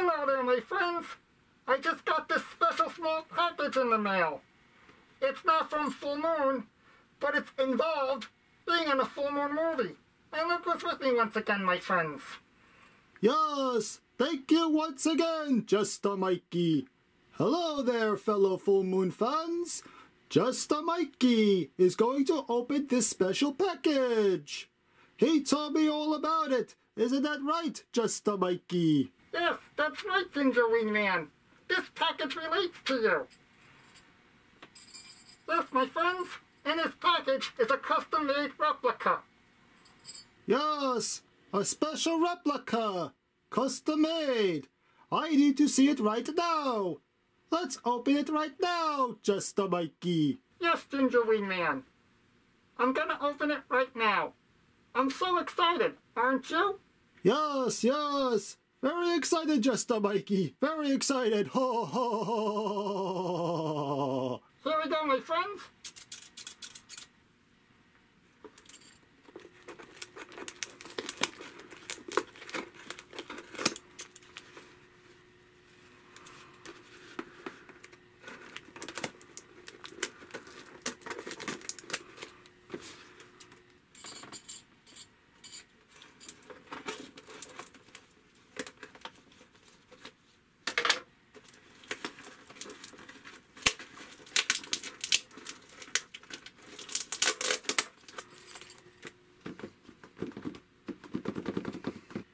Hello there, my friends. I just got this special small package in the mail. It's not from Full Moon, but it's involved being in a Full Moon movie. And look who's with me once again, my friends. Yes, thank you once again, JesterMikey. Hello there, fellow Full Moon fans. JesterMikey is going to open this special package. He told me all about it. Isn't that right, JesterMikey? Yes, that's right, Ginger Weed Man. This package relates to you. Yes, my friends, in this package is a custom-made replica. Yes, a special replica, custom made. I need to see it right now. Let's open it right now, JesterMikey. Yes, Ginger Weed Man. I'm gonna open it right now. I'm so excited, aren't you? Yes, yes. Very excited, JesterMikey. Very excited. Ho, ho, ho. Here we go, my friends.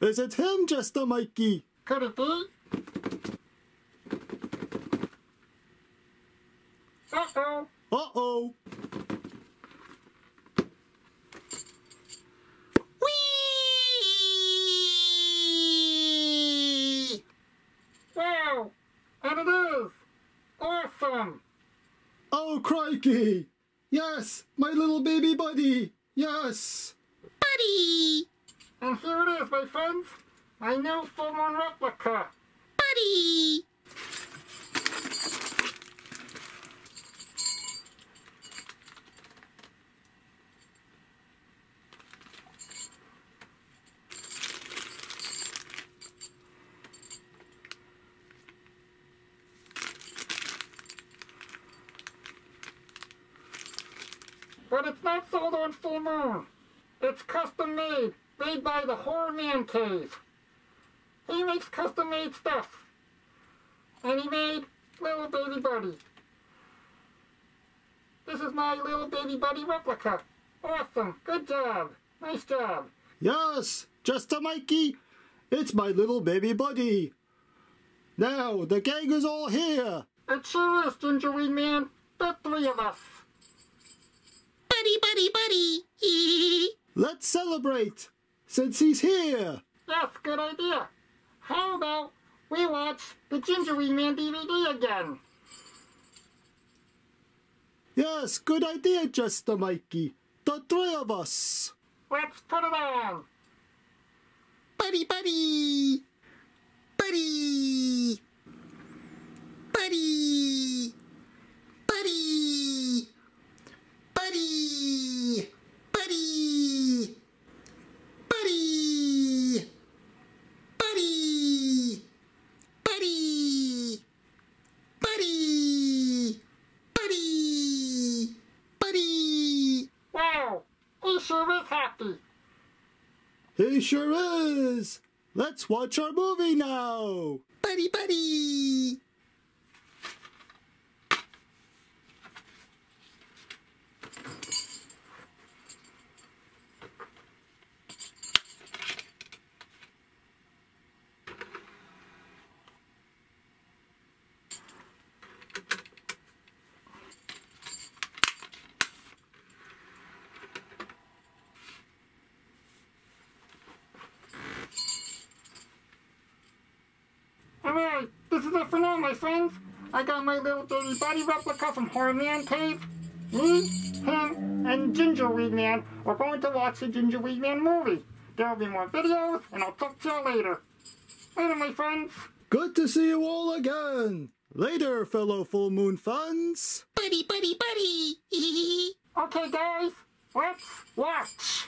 Is it him, JesterMikey? Could it be? Uh-oh. Uh-oh. Wow! And it is! Awesome! Oh, crikey. Yes, my little baby buddy. Yes. Buddy! And here it is, my friends. My new full moon replica. Buddy! But it's not sold on full moon. It's custom made, made by the Horror Man Cave. He makes custom made stuff. And he made little baby buddy. This is my little baby buddy replica. Awesome. Good job. Nice job. Yes, JesterMikey. It's my little baby buddy. Now, the gang is all here. It sure is, Ginger Weed Man. The three of us. Buddy, buddy, buddy! Let's celebrate, since he's here. Yes, good idea. How about we watch the Ginger Weed Man DVD again? Yes, good idea, JesterMikey. The three of us. Let's put it on. Buddy, buddy! Buddy! Buddy! Buddy! He sure is. Let's watch our movie now. Buddy, buddy! This for now, my friends. I got my little baby buddy replica from Horror Man Cave. Me, him, and Ginger Weed Man are going to watch the Gingerweed Man movie. There'll be more videos, and I'll talk to you later. Later, my friends. Good to see you all again. Later, fellow full moon fans. Buddy, buddy, buddy! Okay, guys, let's watch.